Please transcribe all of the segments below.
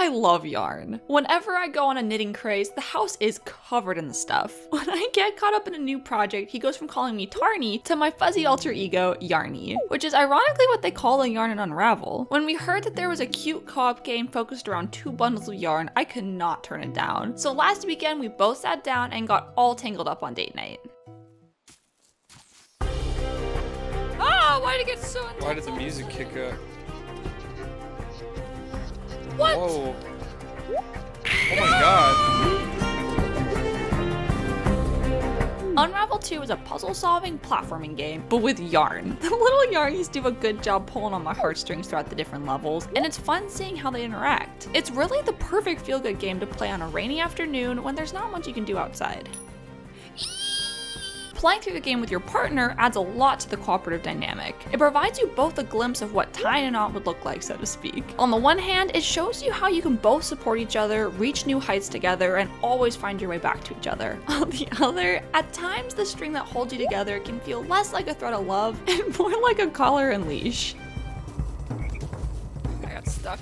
I love yarn. Whenever I go on a knitting craze, the house is covered in the stuff. When I get caught up in a new project, he goes from calling me Tarny to my fuzzy alter ego, Yarny, which is ironically what they call a yarn and unravel. When we heard that there was a cute co-op game focused around two bundles of yarn, I could not turn it down. So last weekend, we both sat down and got all tangled up on date night. Ah, why did it get so intense? Why did the music kick up? What? Whoa. Oh my god. Unravel 2 is a puzzle solving platforming game, but with yarn. The little yarnies do a good job pulling on my heartstrings throughout the different levels, and it's fun seeing how they interact. It's really the perfect feel good game to play on a rainy afternoon when there's not much you can do outside. Playing through the game with your partner adds a lot to the cooperative dynamic. It provides you both a glimpse of what tying a knot would look like, so to speak. On the one hand, it shows you how you can both support each other, reach new heights together, and always find your way back to each other. On the other, at times the string that holds you together can feel less like a thread of love and more like a collar and leash. I got stuck.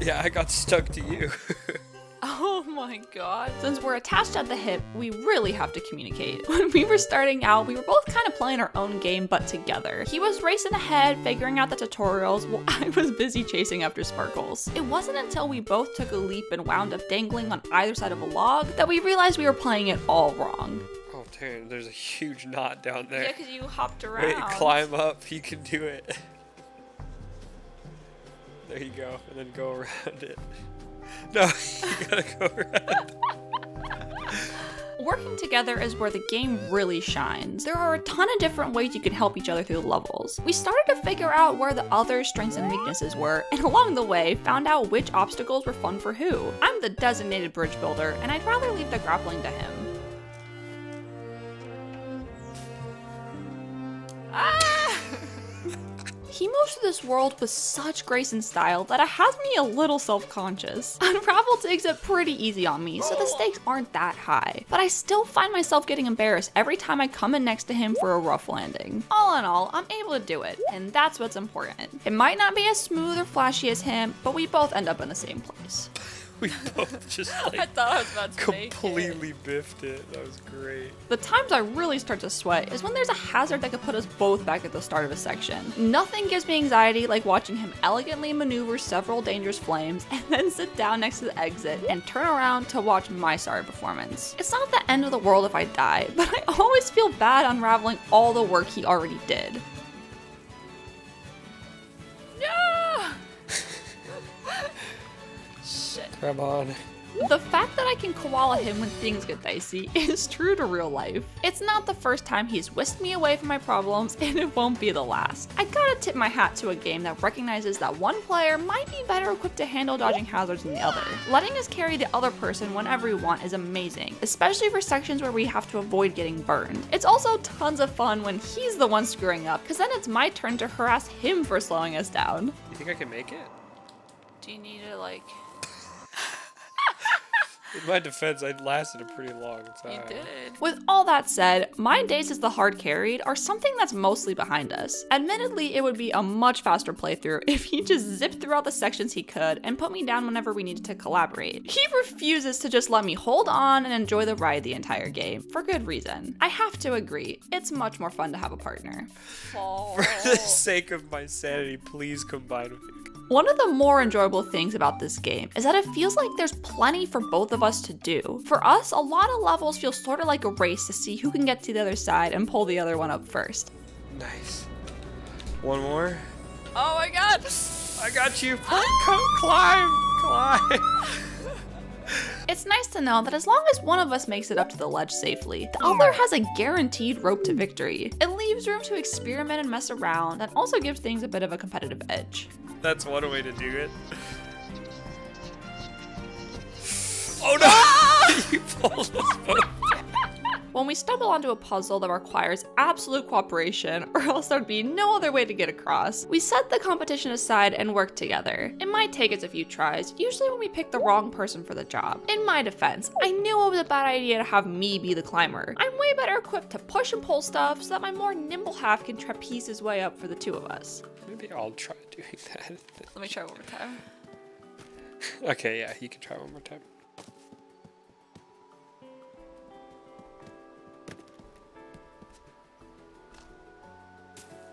Yeah, I got stuck to you. Oh my god. Since we're attached at the hip, we really have to communicate. When we were starting out, we were both kind of playing our own game, but together. He was racing ahead, figuring out the tutorials, while I was busy chasing after sparkles. It wasn't until we both took a leap and wound up dangling on either side of a log that we realized we were playing it all wrong. oh damn, there's a huge knot down there. Yeah, because you hopped around. Wait, climb up. You can do it. There you go, and then go around it. No, you gotta go around. Working together is where the game really shines. There are a ton of different ways you can help each other through the levels. We started to figure out where the other's strengths and weaknesses were, and along the way, found out which obstacles were fun for who. I'm the designated bridge builder, and I'd rather leave the grappling to him. He moves through this world with such grace and style that it has me a little self-conscious. Unravel takes it pretty easy on me, so the stakes aren't that high. But I still find myself getting embarrassed every time I come in next to him for a rough landing. All in all, I'm able to do it, and that's what's important. It might not be as smooth or flashy as him, but we both end up in the same place. We both just like I thought I was about to completely biffed it. That was great. The times I really start to sweat is when there's a hazard that could put us both back at the start of a section. Nothing gives me anxiety like watching him elegantly maneuver several dangerous flames and then sit down next to the exit and turn around to watch my sorry performance. It's not the end of the world if I die, but I always feel bad unraveling all the work he already did. Come on. The fact that I can koala him when things get dicey is true to real life. It's not the first time he's whisked me away from my problems, and it won't be the last. I gotta tip my hat to a game that recognizes that one player might be better equipped to handle dodging hazards than the other. Letting us carry the other person whenever we want is amazing, especially for sections where we have to avoid getting burned. It's also tons of fun when he's the one screwing up, because then it's my turn to harass him for slowing us down. You think I can make it? Do you need to, like. In my defense, I lasted a pretty long time. You did. With all that said, my days as the hard carried are something that's mostly behind us. Admittedly, it would be a much faster playthrough if he just zipped through all the sections he could and put me down whenever we needed to collaborate. He refuses to just let me hold on and enjoy the ride the entire game, for good reason. I have to agree, it's much more fun to have a partner. For the sake of my sanity, please combine with me. One of the more enjoyable things about this game is that it feels like there's plenty for both of us to do. For us, a lot of levels feel sort of like a race to see who can get to the other side and pull the other one up first. Nice. One more. Oh my god! I got you. Come climb, climb. It's nice to know that as long as one of us makes it up to the ledge safely, the other has a guaranteed rope to victory. It leaves room to experiment and mess around, and also gives things a bit of a competitive edge. That's one way to do it. Oh no! you pulled us both. When we stumble onto a puzzle that requires absolute cooperation, or else there'd be no other way to get across, we set the competition aside and work together. It might take us a few tries, usually when we pick the wrong person for the job. In my defense, I knew it was a bad idea to have me be the climber. I'm way better equipped to push and pull stuff so that my more nimble half can trapeze his way up for the two of us. Maybe I'll try doing that. Let me try one more time. Okay, yeah, you can try one more time.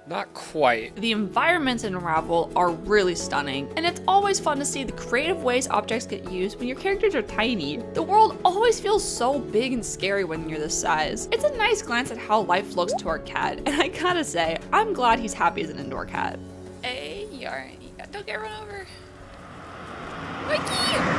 Not quite. The environments in Unravel are really stunning, and it's always fun to see the creative ways objects get used when your characters are tiny. The world always feels so big and scary when you're this size. It's a nice glance at how life looks to our cat, and I gotta say, I'm glad he's happy as an indoor cat. Hey, yarn, don't get run over. Mikey!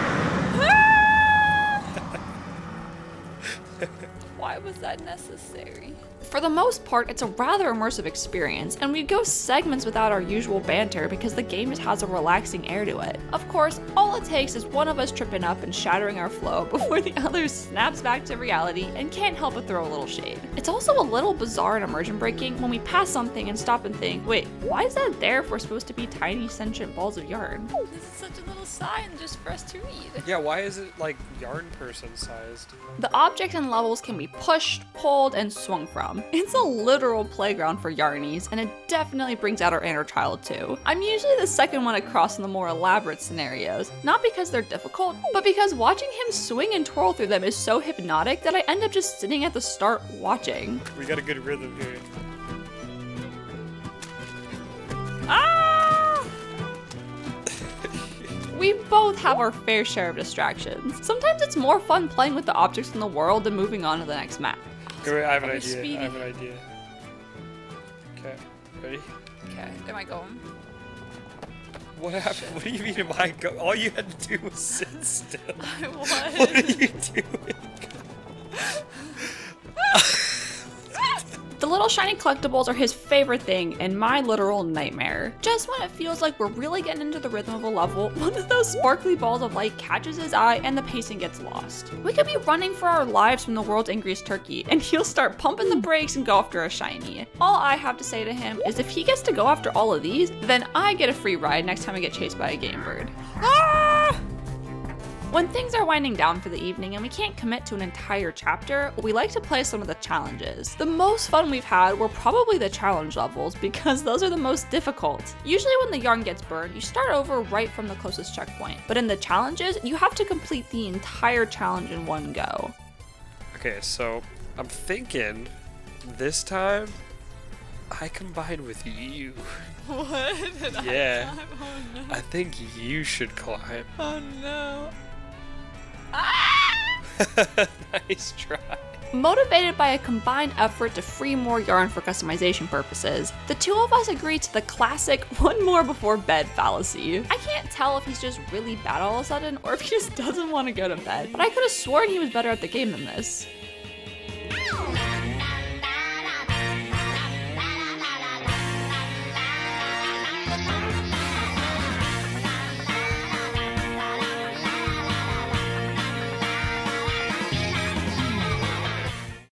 Why was that necessary? For the most part, it's a rather immersive experience, and we go segments without our usual banter because the game just has a relaxing air to it. Of course, all it takes is one of us tripping up and shattering our flow before the other snaps back to reality and can't help but throw a little shade. It's also a little bizarre and immersion breaking when we pass something and stop and think, wait, why is that there if we're supposed to be tiny sentient balls of yarn? This is such a little sign just for us to read. Yeah, why is it like yarn person sized? The objects and levels can be pushed, pulled, and swung from. It's a literal playground for Yarnies, and it definitely brings out our inner child too. I'm usually the second one across in the more elaborate scenarios, not because they're difficult, but because watching him swing and twirl through them is so hypnotic that I end up just sitting at the start watching. We got a good rhythm here. We both have our fair share of distractions. Sometimes it's more fun playing with the objects in the world than moving on to the next map. I have an idea. Speedy. I have an idea. Okay, ready? Okay, am I going? What happened? What do you mean? Am I go? All you had to do was sit still. I was. What are you doing? Little shiny collectibles are his favorite thing and my literal nightmare. Just when it feels like we're really getting into the rhythm of a level, one of those sparkly balls of light catches his eye and the pacing gets lost. We could be running for our lives from the world's angriest turkey, and he'll start pumping the brakes and go after a shiny. All I have to say to him is if he gets to go after all of these, then I get a free ride next time I get chased by a game bird. Ah! When things are winding down for the evening and we can't commit to an entire chapter, we like to play some of the challenges. The most fun we've had were probably the challenge levels because those are the most difficult. Usually when the yarn gets burned, you start over right from the closest checkpoint, but in the challenges, you have to complete the entire challenge in one go. Okay, so I'm thinking this time I combine with you. What? Yeah. I think you should climb. Oh no. nice try. Motivated by a combined effort to free more yarn for customization purposes, the two of us agree to the classic one more before bed fallacy. I can't tell if he's just really bad all of a sudden or if he just doesn't want to go to bed, but I could have sworn he was better at the game than this.